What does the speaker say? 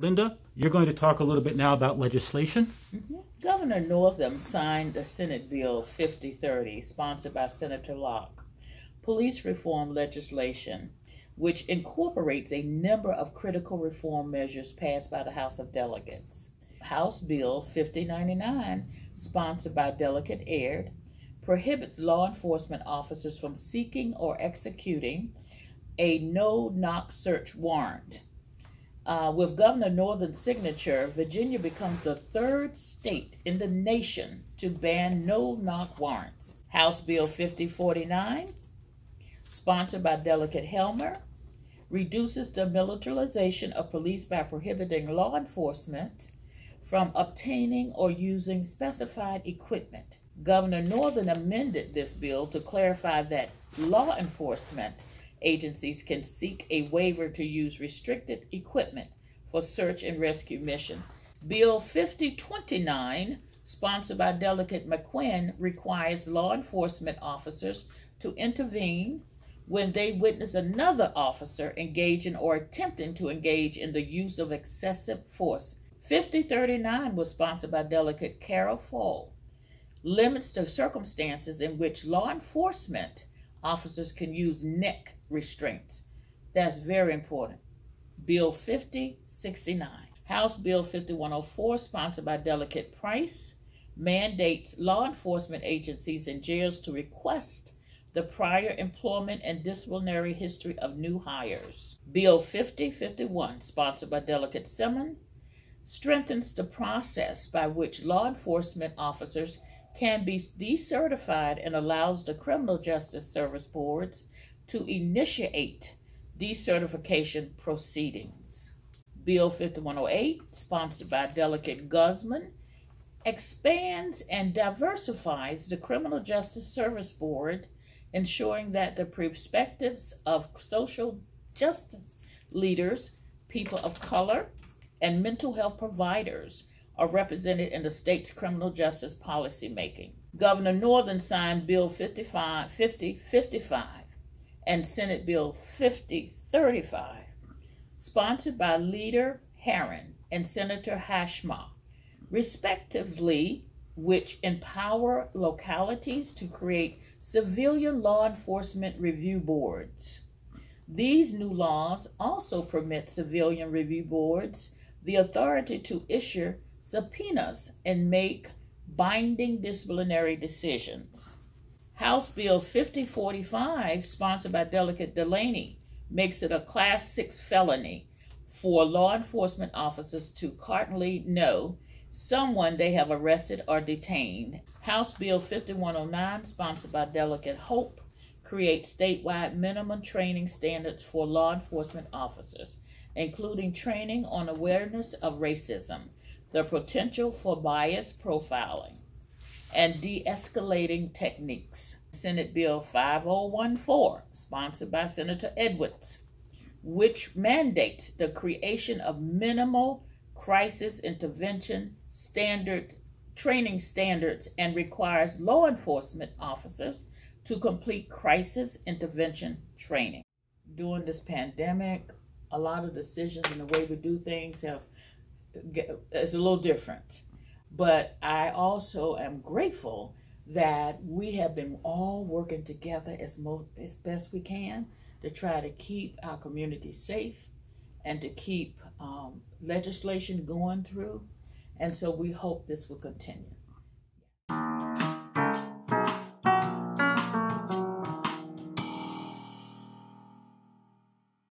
Linda, you're going to talk a little bit now about legislation. Mm-hmm. Governor Northam signed the Senate Bill 5030, sponsored by Senator Locke, police reform legislation, which incorporates a number of critical reform measures passed by the House of Delegates. House Bill 5099, sponsored by Delegate Aird, prohibits law enforcement officers from seeking or executing a no knock search warrant uh, with Governor Northam's signature, Virginia becomes the third state in the nation to ban no knock warrants. House Bill 5049, sponsored by Delegate Helmer, reduces the militarization of police by prohibiting law enforcement from obtaining or using specified equipment. Governor Northern amended this bill to clarify that law enforcement agencies can seek a waiver to use restricted equipment for search and rescue mission. Bill 5029, sponsored by Delegate McQuinn, requires law enforcement officers to intervene when they witness another officer engaging or attempting to engage in the use of excessive force. 5039 was sponsored by Delegate Carroll Foy, limits the circumstances in which law enforcement officers can use neck restraints. That's very important. Bill 5069. House Bill 5104, sponsored by Delegate Price, mandates law enforcement agencies and jails to request the prior employment and disciplinary history of new hires. Bill 5051, sponsored by Delegate Simmons, strengthens the process by which law enforcement officers can be decertified and allows the criminal justice service boards to initiate decertification proceedings. Bill 5108, sponsored by Delegate Guzman, expands and diversifies the Criminal Justice Service Board, ensuring that the perspectives of social justice leaders, people of color, and mental health providers are represented in the state's criminal justice policy making. Governor Northam signed Bill 55, 50, 55 and Senate Bill 5035, sponsored by Leader Herring and Senator Hashmi, respectively, which empower localities to create civilian law enforcement review boards. These new laws also permit civilian review boards the authority to issue subpoenas and make binding disciplinary decisions. House Bill 5045, sponsored by Delegate Delaney, makes it a Class 6 felony for law enforcement officers to carnally know someone they have arrested or detained. House Bill 5109, sponsored by Delegate Hope, creates statewide minimum training standards for law enforcement officers, including training on awareness of racism, the potential for bias profiling, and de escalating techniques. Senate Bill 5014, sponsored by Senator Edwards, which mandates the creation of minimal crisis intervention standard training standards and requires law enforcement officers to complete crisis intervention training. During this pandemic, a lot of decisions and the way we do things have is a little different. But I also am grateful that we have been all working together as, most, as best we can to try to keep our community safe and to keep um, legislation going through. And so we hope this will continue.